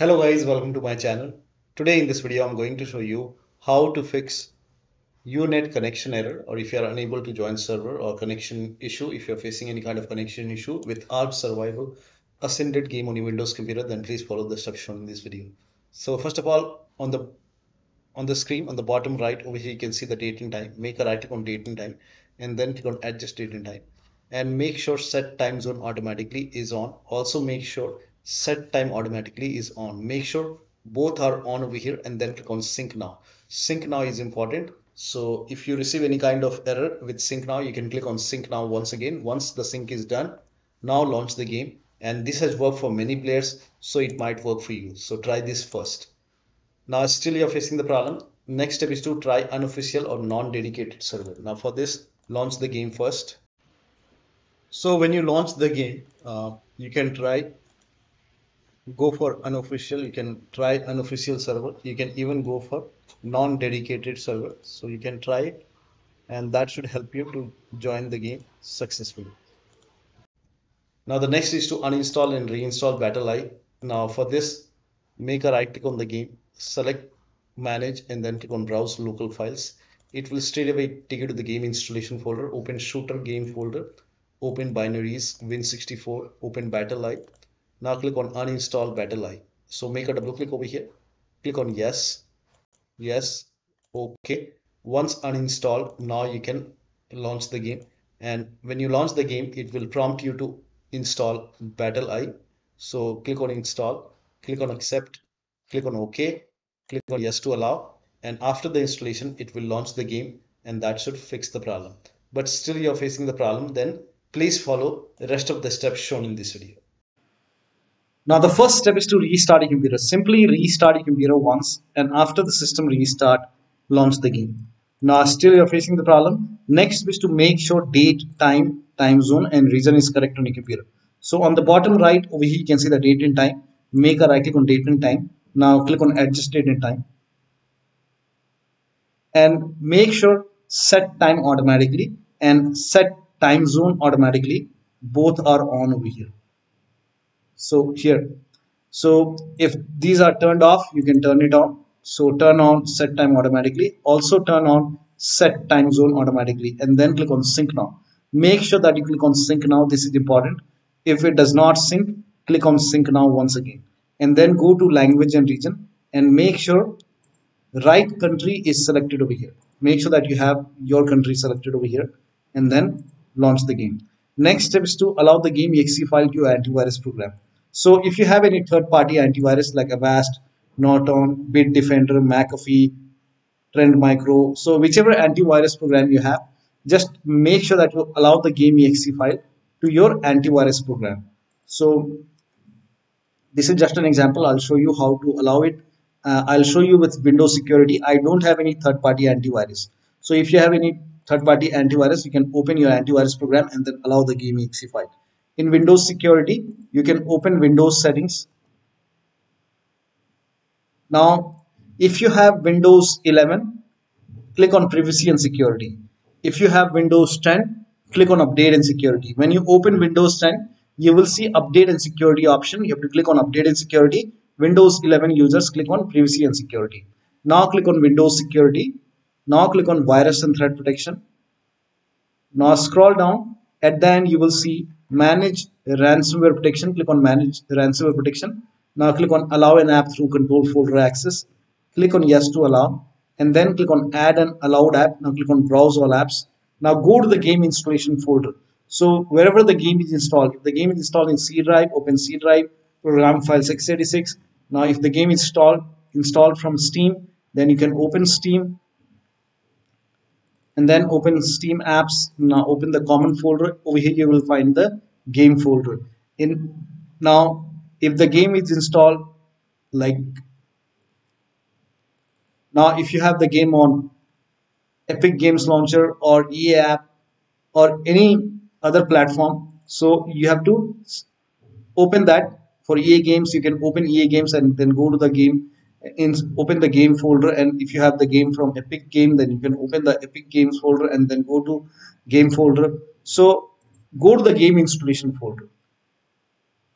Hello guys, welcome to my channel. Today in this video I'm going to show you how to fix Unet connection error or if you are unable to join server or connection issue if you're facing any kind of connection issue with Ark Survival Ascended game on your Windows computer then please follow the steps shown in this video. So first of all on the on the screen on the bottom right over here you can see the date and time make a right click on date and time and then click on adjust date and time and make sure set time zone automatically is on also make sure set time automatically is on. Make sure both are on over here and then click on sync now. Sync now is important. So if you receive any kind of error with sync now you can click on sync now once again. Once the sync is done now launch the game. And this has worked for many players so it might work for you. So try this first. Now still you're facing the problem. Next step is to try unofficial or non-dedicated server. Now for this launch the game first. So when you launch the game uh, you can try go for unofficial you can try unofficial server. You can even go for non-dedicated server. So you can try it and that should help you to join the game successfully. Now the next is to uninstall and reinstall BattlEye now for this make a right click on the game select manage and then click on browse local files. It will straight away take you to the game installation folder open shooter game folder open binaries win64 open battle BattlEye now click on uninstall BattlEye so make a double click over here. Click on yes. Yes. Okay. Once uninstalled now you can launch the game. And when you launch the game it will prompt you to install BattlEye so click on install. Click on accept. Click on ok click on yes to allow. And after the installation it will launch the game and that should fix the problem. But still you're facing the problem then please follow the rest of the steps shown in this video now the first step is to restart your computer. Simply restart your computer once and after the system restart, launch the game. Now still you're facing the problem. Next is to make sure date, time, time zone and region is correct on your computer. So on the bottom right over here you can see the date and time. Make a right click on date and time. Now click on adjust date and time. And make sure set time automatically and set time zone automatically. Both are on over here so here. So if these are turned off you can turn it on. So turn on set time automatically. Also turn on set time zone automatically and then click on sync now. Make sure that you click on sync now. This is important. If it does not sync click on sync now once again. And then go to language and region and make sure right country is selected over here. Make sure that you have your country selected over here and then launch the game. Next step is to allow the game exe file to your antivirus program so if you have any third-party antivirus like Avast, Norton, Bitdefender, McAfee, Trend Micro, so whichever antivirus program you have, just make sure that you allow the game exe file to your antivirus program. So this is just an example. I'll show you how to allow it. Uh, I'll show you with Windows security. I don't have any third-party antivirus. So if you have any third-party antivirus, you can open your antivirus program and then allow the game exe file in Windows security you can open Windows settings. Now if you have Windows 11 click on privacy and security. If you have Windows 10 click on update and security. When you open Windows 10 you will see update and security option. You have to click on update and security. Windows 11 users click on privacy and security. Now click on Windows security. Now click on virus and threat protection. Now scroll down. At the end you will see manage ransomware protection click on manage ransomware protection. Now click on allow an app through control folder access. Click on yes to allow and then click on add an allowed app. Now click on browse all apps. Now go to the game installation folder. So wherever the game is installed if the game is installed in c drive open c drive program file x86 now if the game is installed installed from steam then you can open steam and then open steam apps now open the common folder. Over here you will find the game folder. In now if the game is installed like now if you have the game on epic games launcher or ea app or any other platform so you have to open that. For ea games you can open ea games and then go to the game in open the game folder and if you have the game from epic game then you can open the epic games folder and then go to game folder. So go to the game installation folder.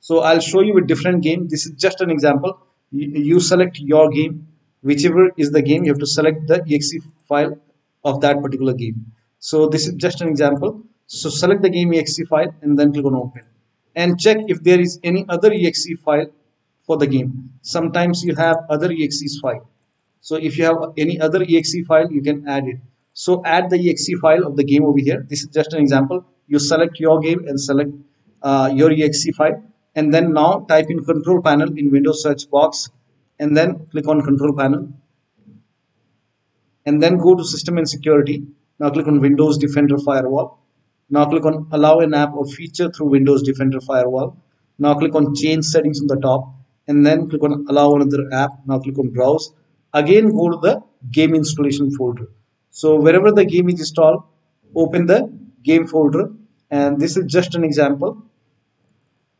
So i'll show you a different game. This is just an example. You, you select your game. Whichever is the game you have to select the exe file of that particular game. So this is just an example. So select the game exe file and then click on open. And check if there is any other exe file for the game. Sometimes you have other exe file. So if you have any other exe file you can add it. So add the exe file of the game over here. This is just an example. You select your game and select uh, your exe file. And then now type in control panel in windows search box and then click on control panel. And then go to system and security. Now click on windows defender firewall. Now click on allow an app or feature through windows defender firewall. Now click on change settings on the top and then click on allow another app. Now click on browse. Again go to the game installation folder. So wherever the game is installed open the game folder. And this is just an example.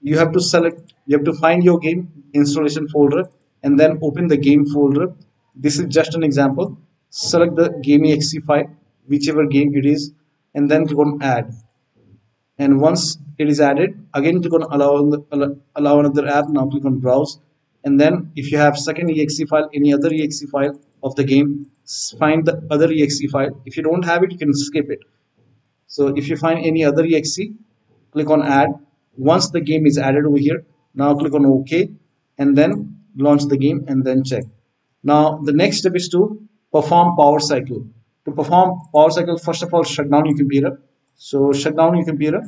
You have to select you have to find your game installation folder and then open the game folder. This is just an example. Select the game exe file whichever game it is and then click on add and once it is added again click on allow allow another app now click on browse. And then if you have second exe file any other exe file of the game find the other exe file. If you don't have it you can skip it. So if you find any other exe click on add. Once the game is added over here now click on ok and then launch the game and then check. Now the next step is to perform power cycle. To perform power cycle first of all shut down your computer so shut down your computer.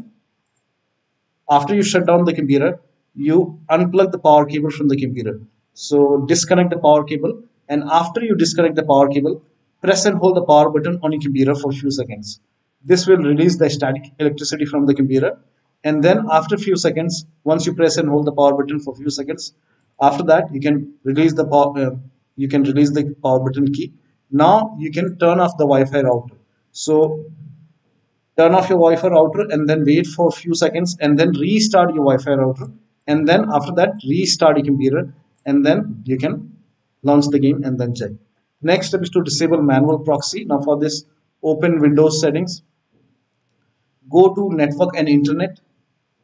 After you shut down the computer you unplug the power cable from the computer. So disconnect the power cable and after you disconnect the power cable press and hold the power button on your computer for a few seconds. This will release the static electricity from the computer and then after a few seconds once you press and hold the power button for a few seconds after that you can release the power uh, you can release the power button key. Now you can turn off the Wi-Fi router. So turn off your Wi-Fi router and then wait for a few seconds and then restart your Wi-Fi router. And then after that restart your computer and then you can launch the game and then check. Next step is to disable manual proxy. Now for this open windows settings. Go to network and internet.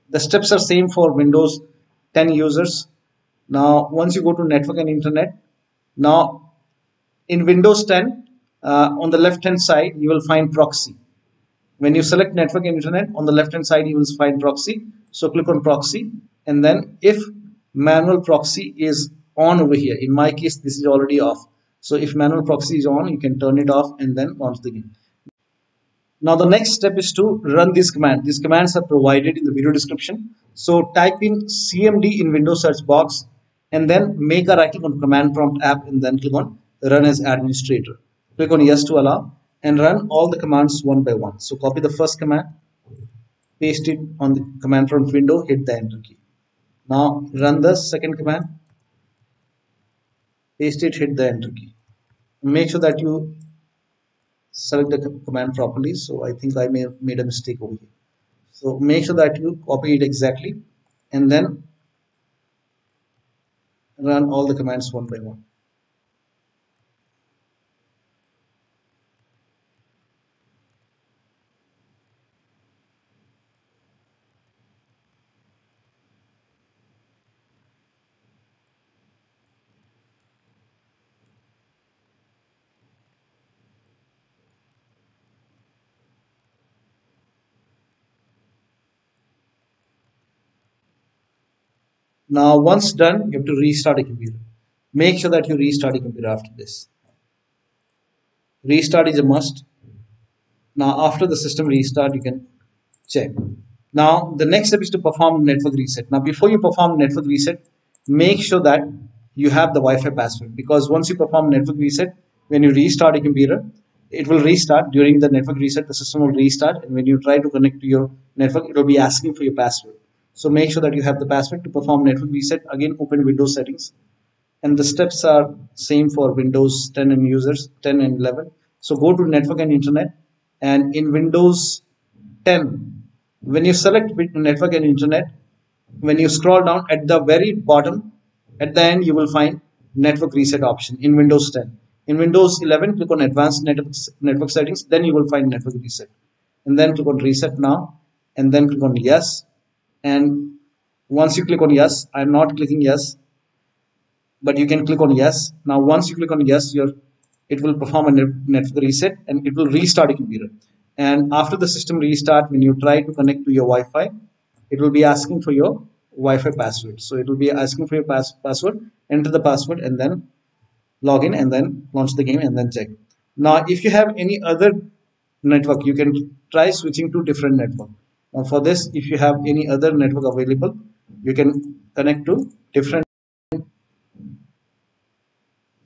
The steps are same for windows 10 users. Now once you go to network and internet now in windows 10 uh, on the left hand side you will find proxy when you select network and internet on the left hand side you will find proxy so click on proxy and then if manual proxy is on over here in my case this is already off so if manual proxy is on you can turn it off and then launch the game now the next step is to run this command. These commands are provided in the video description. So type in cmd in Windows search box and then make a right click on command prompt app and then click on run as administrator. Click on yes to allow and run all the commands one by one. So copy the first command, paste it on the command prompt window, hit the enter key. Now run the second command, paste it, hit the enter key. Make sure that you select the command properly so I think I may have made a mistake over here so make sure that you copy it exactly and then run all the commands one by one Now, once done, you have to restart a computer. Make sure that you restart a computer after this. Restart is a must. Now, after the system restart, you can check. Now, the next step is to perform network reset. Now, before you perform network reset, make sure that you have the Wi-Fi password because once you perform network reset, when you restart a computer, it will restart during the network reset. The system will restart, and when you try to connect to your network, it will be asking for your password. So make sure that you have the password to perform network reset. Again, open Windows settings. And the steps are same for Windows 10 and users, 10 and 11. So go to network and internet. And in Windows 10, when you select network and internet, when you scroll down at the very bottom, at the end, you will find network reset option in Windows 10. In Windows 11, click on advanced network, network settings, then you will find network reset. And then click on reset now, and then click on yes, and once you click on yes I'm not clicking yes but you can click on yes. Now once you click on yes your it will perform a network reset and it will restart your computer. And after the system restart when you try to connect to your Wi-Fi it will be asking for your Wi-Fi password. So it will be asking for your pass password enter the password and then log in and then launch the game and then check. Now if you have any other network you can try switching to different network for this if you have any other network available you can connect to different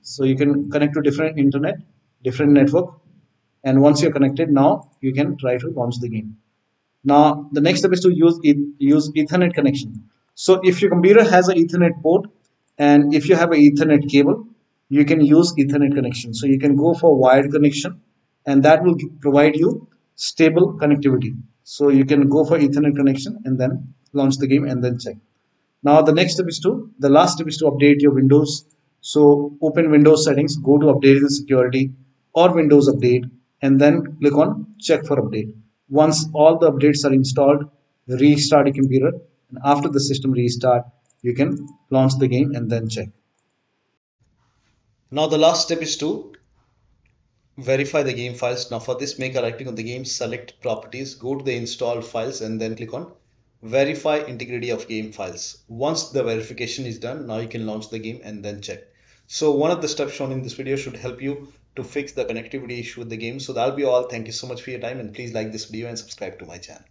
so you can connect to different internet different network. And once you're connected now you can try to launch the game. Now the next step is to use use ethernet connection. So if your computer has an ethernet port and if you have an ethernet cable you can use ethernet connection. So you can go for wired connection and that will provide you stable connectivity so you can go for ethernet connection and then launch the game and then check now the next step is to the last step is to update your windows so open Windows settings, go to update and security or Windows update and then click on check for update. Once all the updates are installed, restart your computer and after the system restart, you can launch the game and then check. Now the last step is to verify the game files. Now for this, make a right click on the game, select properties, go to the install files and then click on verify integrity of game files. Once the verification is done, now you can launch the game and then check. So one of the steps shown in this video should help you to fix the connectivity issue with the game. So that'll be all. Thank you so much for your time and please like this video and subscribe to my channel.